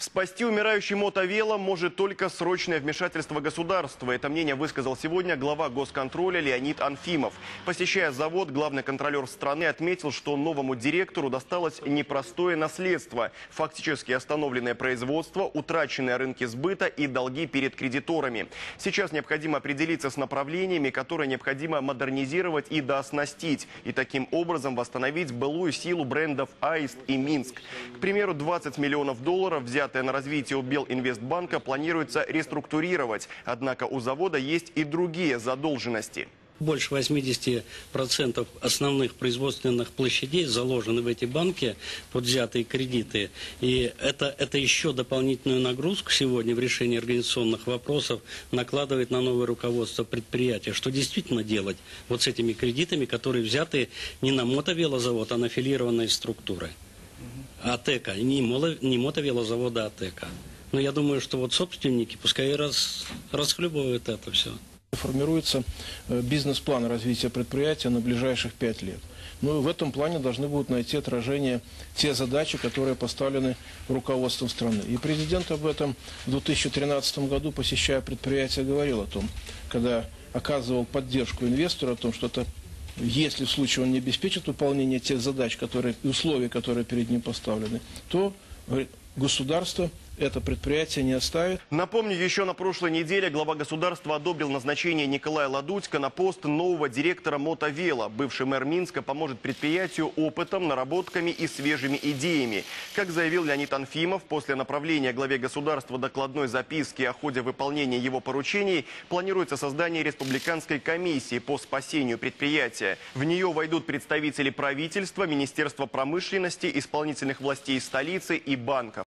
Спасти умирающий мотовело может только срочное вмешательство государства. Это мнение высказал сегодня глава госконтроля Леонид Анфимов. Посещая завод, главный контролер страны отметил, что новому директору досталось непростое наследство. Фактически остановленное производство, утраченные рынки сбыта и долги перед кредиторами. Сейчас необходимо определиться с направлениями, которые необходимо модернизировать и дооснастить. И таким образом восстановить былую силу брендов «Аист» и «Минск». К примеру, 20 миллионов долларов, взятые на развитие у Белинвестбанка, планируется реструктурировать. Однако у завода есть и другие задолженности. Больше 80% основных производственных площадей заложены в эти банки под взятые кредиты. И это, это еще дополнительную нагрузку сегодня в решении организационных вопросов накладывает на новое руководство предприятия. Что действительно делать вот с этими кредитами, которые взяты не на мотовелозавод, а на аффилированные структуры. АТЭКа, не, моло- не мотовелозавода АТЭКа. Но я думаю, что вот собственники пускай раз, расхлебывают это все. Формируется э, бизнес-план развития предприятия на ближайших пять лет. Ну и в этом плане должны будут найти отражение те задачи, которые поставлены руководством страны. И президент об этом в 2013 году, посещая предприятие, говорил о том, когда оказывал поддержку инвестору, о том, что это если в случае он не обеспечит выполнение тех задач которые, условий, которые перед ним поставлены, то говорит, государство это предприятие не оставит. Напомню, еще на прошлой неделе глава государства одобрил назначение Николая Ладудько на пост нового директора «Мотовела». Бывший мэр Минска поможет предприятию опытом, наработками и свежими идеями. Как заявил Леонид Анфимов, после направления главе государства докладной записки о ходе выполнения его поручений планируется создание республиканской комиссии по спасению предприятия. В нее войдут представители правительства, Министерства промышленности, исполнительных властей столицы и банков.